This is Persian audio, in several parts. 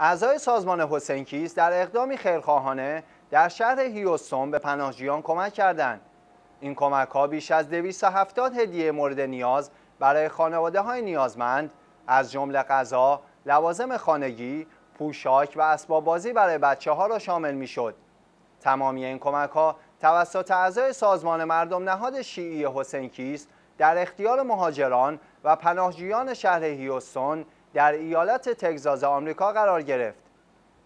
اعضای سازمان حسینکیز در اقدامی خیرخواهانه در شهر هیوستون به پناهجویان کمک کردند. این کمک ها بیش از 270 هدیه مورد نیاز برای خانواده های نیازمند از جمله غذا، لوازم خانگی، پوشاک و اسباب بازی برای بچه ها را شامل می شد. تمامی این کمک ها توسط اعضای سازمان مردم نهاد شیعی حسینکیز در اختیار مهاجران و پناهجویان شهر هیوستون در ایالت تگزاس آمریکا قرار گرفت.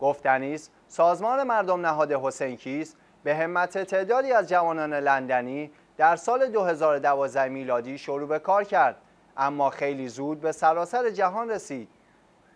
گفتنی است سازمان مردم نهاد حسینکیز به همت تعدادی از جوانان لندنی در سال 2012 میلادی شروع به کار کرد اما خیلی زود به سراسر جهان رسید.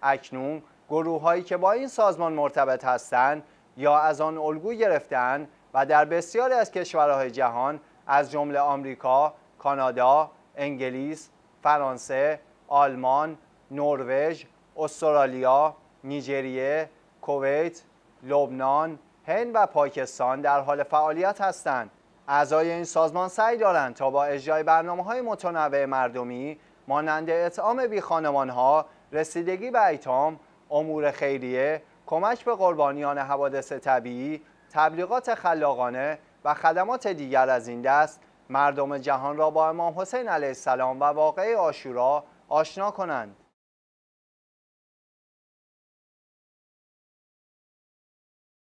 اکنون گروه هایی که با این سازمان مرتبط هستند یا از آن الگو گرفتند و در بسیاری از کشورهای جهان از جمله آمریکا، کانادا، انگلیس، فرانسه، آلمان، نروژ، استرالیا، نیجریه، کویت، لبنان، هند و پاکستان در حال فعالیت هستند. اعضای این سازمان سعی دارند تا با اجرای برنامه های متنوع مردمی مانند اطعام بی ها، رسیدگی به ایتام، امور خیریه، کمک به قربانیان حوادث طبیعی، تبلیغات خلاقانه و خدمات دیگر از این دست مردم جهان را با امام حسین علیه السلام و واقعه آشورا آشنا کنند.